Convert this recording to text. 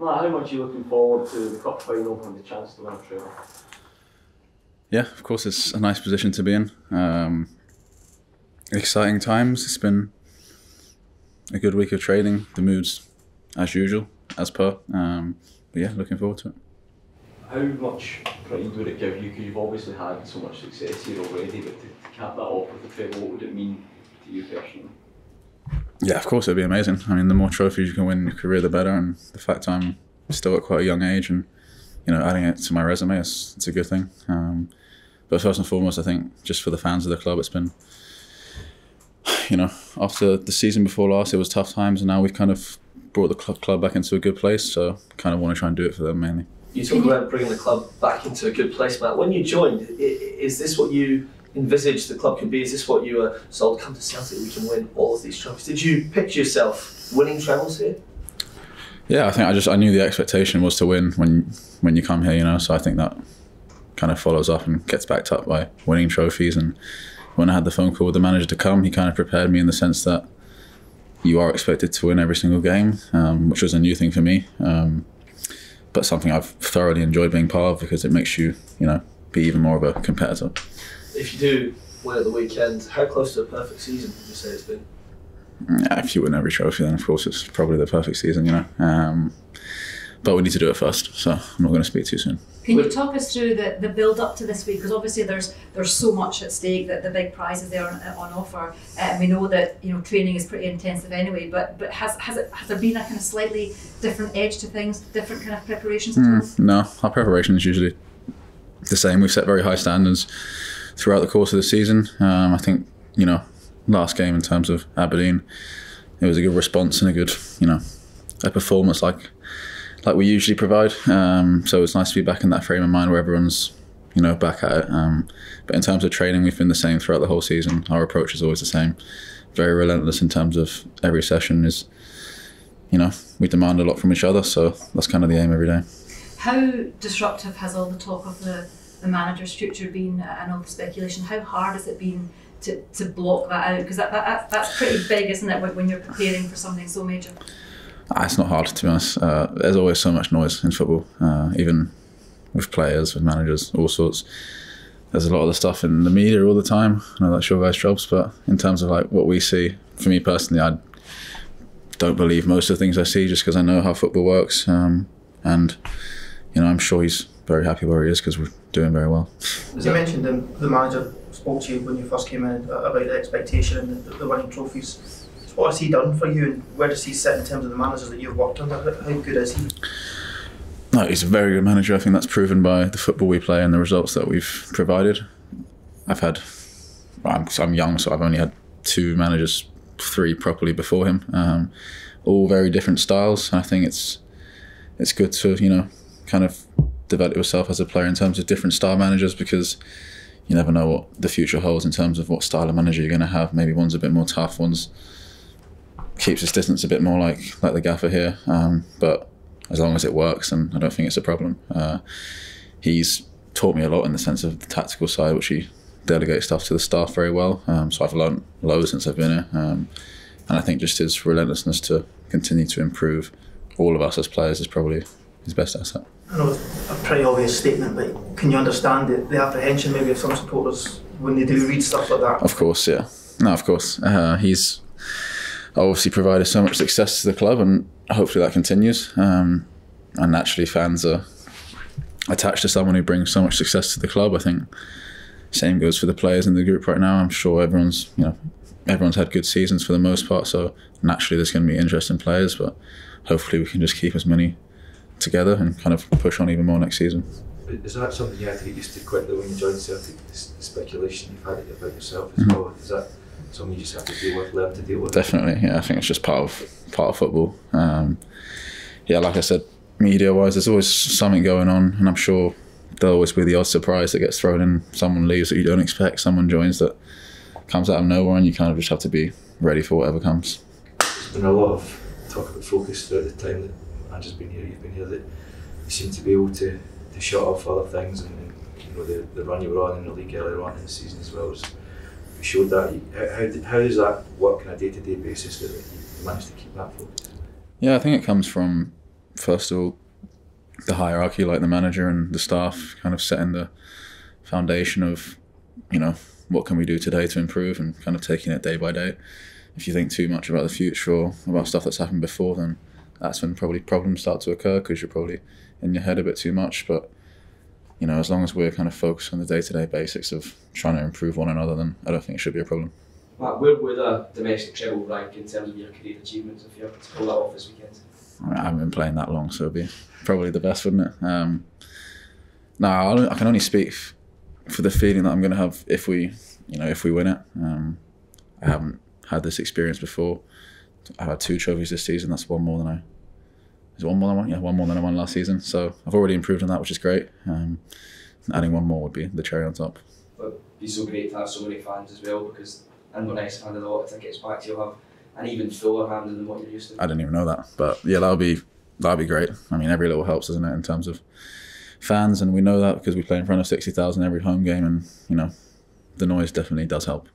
Matt, how much are you looking forward to the cup final and the chance to win a treble? Yeah, of course, it's a nice position to be in. Um, exciting times. It's been a good week of trading. The mood's as usual, as per. Um, but yeah, looking forward to it. How much pride would it give you? Because you've obviously had so much success here already, but to, to cap that off with a treble, what would it mean to you personally? Yeah, of course, it'd be amazing. I mean, the more trophies you can win in your career, the better. And the fact I'm still at quite a young age and, you know, adding it to my resume, it's, a good thing. Um, but first and foremost, I think just for the fans of the club, it's been, you know, after the season before last, it was tough times, and now we've kind of brought the club back into a good place. So, kind of want to try and do it for them mainly. You talk about bringing the club back into a good place, Matt. When you joined, is this what you envisaged the club could be? Is this what you were sold? Come to Celtic, we can win all of these trophies. Did you picture yourself winning trebles here? Yeah, I think I just I knew the expectation was to win when when you come here, you know. So I think that kind of follows up and gets backed up by winning trophies. And when I had the phone call with the manager to come, he kind of prepared me in the sense that you are expected to win every single game, um, which was a new thing for me. Um, but something I've thoroughly enjoyed being part of because it makes you, you know, be even more of a competitor. If you do win at the weekend, how close to a perfect season would you say it's been? Yeah, if you win every trophy, then of course it's probably the perfect season, you know. Um, but we need to do it first, so I'm not going to speak too soon. Can you talk us through the, the build up to this week? Because obviously there's there's so much at stake that the big prizes there on, on offer. And uh, we know that you know training is pretty intensive anyway. But but has has it has there been a kind of slightly different edge to things, different kind of preparations? Mm, no, our preparation is usually the same. We've set very high standards throughout the course of the season. Um, I think you know last game in terms of Aberdeen, it was a good response and a good you know a performance like like we usually provide. Um, so it's nice to be back in that frame of mind where everyone's you know back at it. Um, but in terms of training, we've been the same throughout the whole season. Our approach is always the same, very relentless in terms of every session is. You know, we demand a lot from each other, so that's kind of the aim every day. How disruptive has all the talk of the, the manager's future been and all the speculation? How hard has it been to, to block that out? Because that, that, that's pretty big, isn't it, when you're preparing for something so major? Ah, it's not hard to be honest. Uh, there's always so much noise in football, uh, even with players, with managers, all sorts. There's a lot of the stuff in the media all the time. I know that's your guys' jobs, but in terms of like what we see, for me personally, I don't believe most of the things I see just because I know how football works. Um, and you know, I'm sure he's very happy where he is because we're doing very well. As you mentioned, the, the manager spoke to you when you first came in about the expectation and the, the winning trophies what has he done for you, and where does he sit in terms of the managers that you've worked under? How good is he? No, he's a very good manager. I think that's proven by the football we play and the results that we've provided. I've had, I'm, I'm young, so I've only had two managers, three properly before him, um, all very different styles. I think it's it's good to you know kind of develop yourself as a player in terms of different style managers because you never know what the future holds in terms of what style of manager you're going to have. Maybe one's a bit more tough, one's keeps his distance a bit more like like the gaffer here. Um, but as long as it works, and I don't think it's a problem. Uh, he's taught me a lot in the sense of the tactical side, which he delegates stuff to the staff very well. Um, so I've learned loads since I've been here, um, and I think just his relentlessness to continue to improve all of us as players is probably his best asset. I know it's a pretty obvious statement, but can you understand the, the apprehension maybe of some supporters when they do read stuff like that? Of course, yeah. No, of course. Uh, he's obviously provided so much success to the club, and hopefully that continues. Um, and naturally, fans are attached to someone who brings so much success to the club. I think same goes for the players in the group right now. I'm sure everyone's you know everyone's had good seasons for the most part, so naturally there's going to be interesting players, but hopefully we can just keep as many together and kind of push on even more next season. Is that something you had to get used to quickly when you joined Celtic? The speculation you've had about yourself as mm-hmm. well. Is that something you just have to deal with, learn to deal with. Definitely, yeah. I think it's just part of part of football. Um, yeah, like I said, media wise, there's always something going on, and I'm sure there'll always be the odd surprise that gets thrown in. Someone leaves that you don't expect. Someone joins that comes out of nowhere, and you kind of just have to be ready for whatever comes. There's been a lot of talk about focus throughout the time that Just been here. You've been here that you seem to be able to, to shut off other things, and, and you know the, the run you were on in the league earlier on in the season as well. As, showed that. How, how does that work on a day to day basis that you manage to keep that focus? Yeah, I think it comes from first of all, the hierarchy, like the manager and the staff, kind of setting the foundation of, you know, what can we do today to improve and kind of taking it day by day. If you think too much about the future or about stuff that's happened before, then that's when probably problems start to occur because you're probably in your head a bit too much. But you know, as long as we're kind of focused on the day-to-day basics of trying to improve one another, then I don't think it should be a problem. Matt, where would a domestic treble rank in terms of your career achievements if you were to pull that off this weekend? I haven't been playing that long, so it'd be probably the best, wouldn't it? Um, no, I'll- I can only speak f- for the feeling that I'm going to have if we, you know, if we win it. Um, I haven't had this experience before. I've had two trophies this season. That's one more than I. Is it one more than I won? Yeah, one more than I won last season. So I've already improved on that, which is great. Um, adding one more would be the cherry on top. But it'd be so great to have so many fans as well because Inverness handed a lot of tickets back. You'll have an even fuller hand than what you're used to. I didn't even know that, but yeah, that'll be that'll be great. I mean, every little helps, doesn't it, in terms of fans, and we know that because we play in front of sixty thousand every home game, and you know, the noise definitely does help.